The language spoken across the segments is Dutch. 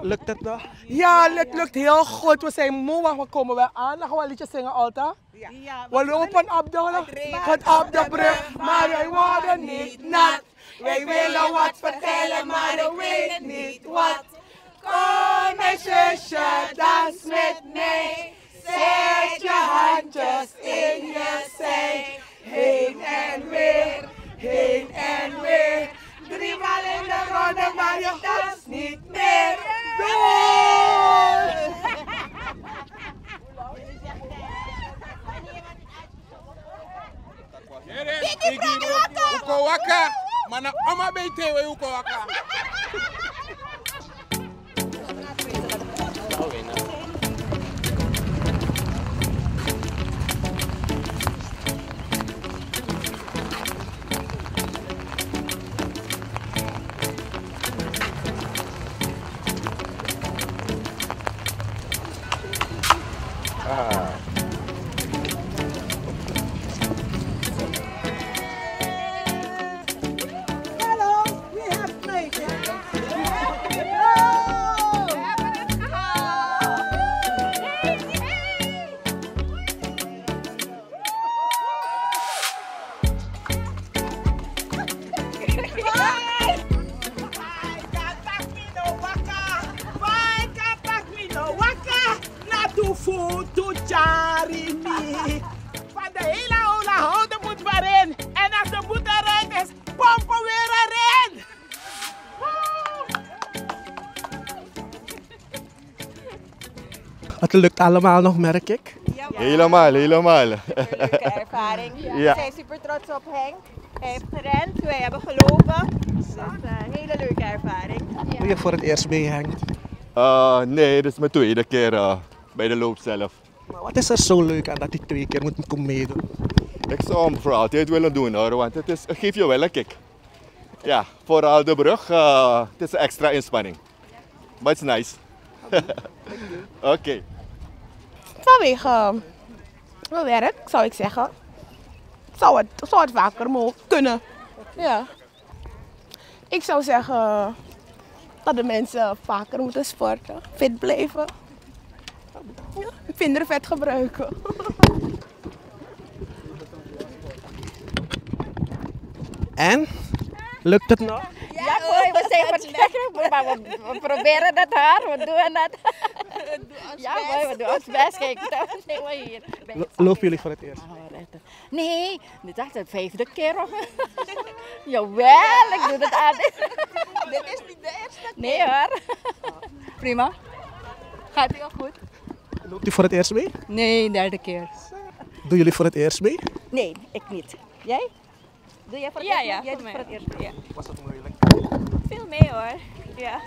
Lukt het nog? Ja, het lukt heel goed. We zijn moe, maar we komen weer aan. Dan gaan we een liedje zingen, Alta. Ja, We lopen op de, het op de brug, maar wij worden niet nat. Wij willen wat vertellen, maar we weten niet wat. Kom mijn zusje, dans met mij. Mimi tewe yuko waka. Foto Charini. Van de hele oude houden moet waarin. En als de moed eruit is, pompen weer erin. Het lukt allemaal nog, merk ik. Helemaal, helemaal. leuke ervaring. Ja. We zijn super trots op Henk. Hij heeft gerend, wij hebben gelopen. Dus eh, een hele leuke ervaring. Doe je voor het eerst mee, Henk? Uh, nee, dit is mijn tweede keer uh, bij de loop zelf. Maar wat is er zo leuk aan dat ik twee keer moet komen meedoen? Ik zou hem voor altijd willen doen hoor, want het, is, het geeft je wel een kick. Ja, vooral de brug, uh, het is een extra inspanning. Maar het is nice. Oké. Vanwege eh, mijn werk, zou ik zeggen. Zou het, zou het vaker mogen kunnen. Ja. Ik zou zeggen dat de mensen vaker moeten sporten, fit blijven. Ja, vindervet gebruiken. En? Lukt het nog? Ja hoor, we zijn verschrikkelijk, maar we, we proberen dat hard, we doen dat. Ja hoor, we doen ons best. Kijk, dan zijn we hier. Lopen jullie voor het eerst? Nee, dit is de vijfde keer of Jawel, ik doe het altijd. Dit is niet de eerste Nee hoor. Prima. Gaat heel goed? Loopt u voor het eerst mee? Nee, derde keer. Doen jullie voor het eerst mee? Nee, ik niet. Jij? Doe jij voor het Ja, eerst? ja, Jij voor mij. voor het eerst. Ja. Was dat moeilijk? Veel mee hoor. Ja.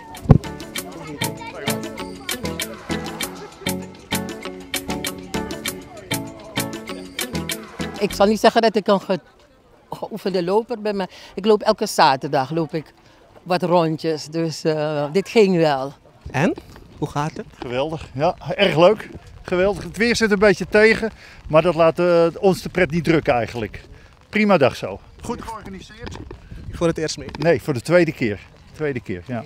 Ik zal niet zeggen dat ik een ge- geoefende loper ben, maar ik loop elke zaterdag loop ik wat rondjes. Dus eh, dit ging wel. En? Hoe gaat het? Geweldig, ja, erg leuk. Geweldig. Het weer zit een beetje tegen, maar dat laat eh, ons de pret niet drukken eigenlijk. Prima dag zo. Goed georganiseerd? Voor het eerst mee? Nee, voor de tweede keer. Tweede keer, ja.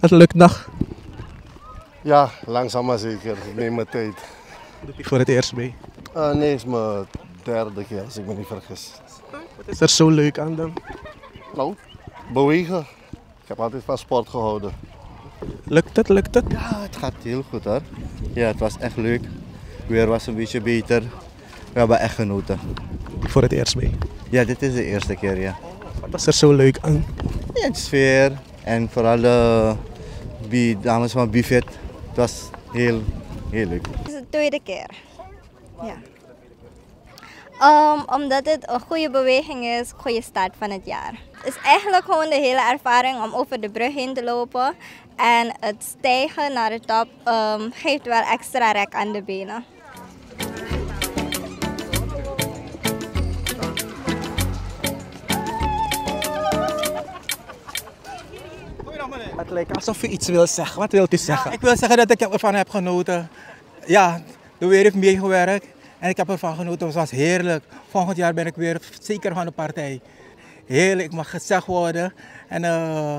Het lukt nog. Ja, langzaam maar zeker. Ik neem mijn tijd. Voor het eerst mee? Uh, nee, het is mijn derde keer als ik me niet vergis. Wat is er zo leuk aan dan? Nou, bewegen. Ik heb altijd van sport gehouden. Lukt het, lukt het? Ja, het gaat heel goed hoor. Ja, het was echt leuk. Weer was een beetje beter. We hebben echt genoten. Voor het eerst mee? Ja, dit is de eerste keer, ja. Wat was er zo leuk aan? Ja, de sfeer en vooral de bi- dames van Buffet. Het was heel, heel leuk. Het is de tweede keer. Ja. Um, omdat het een goede beweging is, goede start van het jaar. Het is eigenlijk gewoon de hele ervaring om over de brug heen te lopen. En het stijgen naar de top um, geeft wel extra rek aan de benen. Het lijkt alsof u iets wil zeggen. Wat wilt u zeggen? Ik wil zeggen dat ik ervan heb genoten. Ja, de weer heeft meegewerkt. En ik heb ervan genoten, het was heerlijk. Volgend jaar ben ik weer zeker van de partij. Heerlijk, ik mag gezegd worden. En eh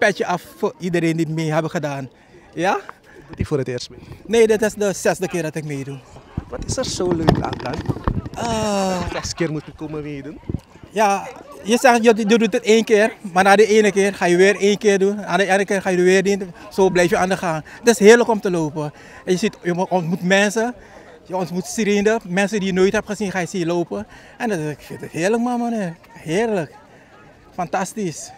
petje af voor iedereen die het mee hebben gedaan. Ja? Doet hij voor het eerst mee? Nee, dit is de zesde keer dat ik meedoe. Wat is er zo leuk aan dan? Ah. Zes keer moeten komen meedoen. Ja, je zegt je, je doet het één keer, maar na de ene keer ga je weer één keer doen. Na de andere keer ga je er weer doen. Zo blijf je aan de gang. Het is heerlijk om te lopen. En je, ziet, je ontmoet mensen, je ontmoet vrienden, mensen die je nooit hebt gezien, ga je zien lopen. En dat, ik vind het heerlijk, man, man. Heerlijk. Fantastisch.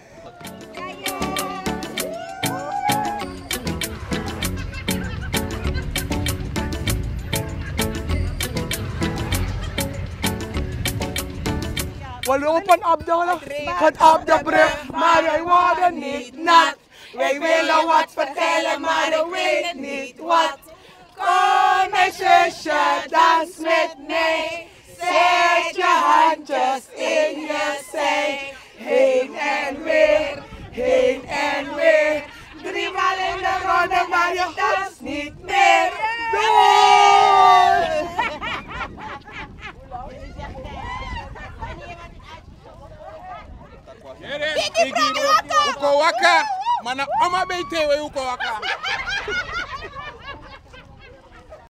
We lopen op de, de brug, maar wij worden niet nat. Wij willen wat vertellen, maar we weten niet wat. Kom mijn zusje, dans met mij. Zet je handjes in je zij. Uko waka, mana oma beite we uko waka.